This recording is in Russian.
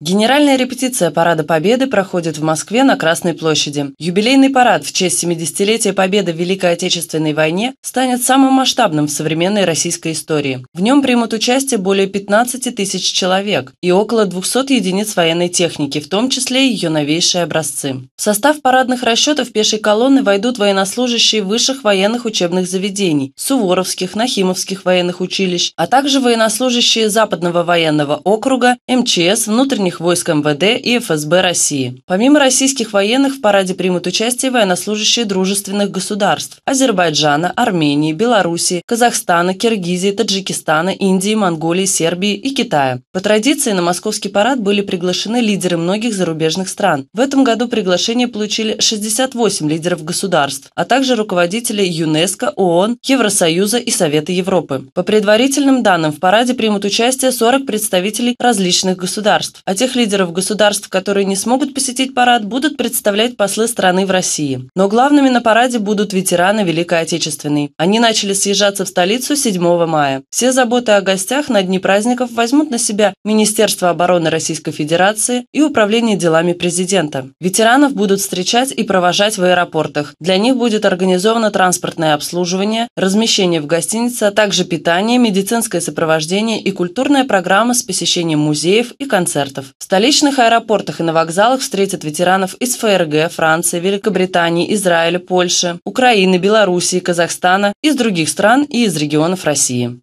Генеральная репетиция Парада Победы проходит в Москве на Красной площади. Юбилейный парад в честь 70-летия Победы в Великой Отечественной войне станет самым масштабным в современной российской истории. В нем примут участие более 15 тысяч человек и около 200 единиц военной техники, в том числе ее новейшие образцы. В состав парадных расчетов пешей колонны войдут военнослужащие высших военных учебных заведений, Суворовских, Нахимовских военных училищ, а также военнослужащие Западного военного округа, МЧС, внутренних внутренних войск МВД и ФСБ России. Помимо российских военных в параде примут участие военнослужащие дружественных государств – Азербайджана, Армении, Белоруссии, Казахстана, Киргизии, Таджикистана, Индии, Монголии, Сербии и Китая. По традиции на московский парад были приглашены лидеры многих зарубежных стран. В этом году приглашение получили 68 лидеров государств, а также руководители ЮНЕСКО, ООН, Евросоюза и Совета Европы. По предварительным данным, в параде примут участие 40 представителей различных государств, а тех лидеров государств, которые не смогут посетить парад, будут представлять послы страны в России. Но главными на параде будут ветераны Великой Отечественной. Они начали съезжаться в столицу 7 мая. Все заботы о гостях на дни праздников возьмут на себя Министерство обороны Российской Федерации и Управление делами президента. Ветеранов будут встречать и провожать в аэропортах. Для них будет организовано транспортное обслуживание, размещение в гостинице, а также питание, медицинское сопровождение и культурная программа с посещением музеев и концертов рейсов. В столичных аэропортах и на вокзалах встретят ветеранов из ФРГ, Франции, Великобритании, Израиля, Польши, Украины, Белоруссии, Казахстана, из других стран и из регионов России.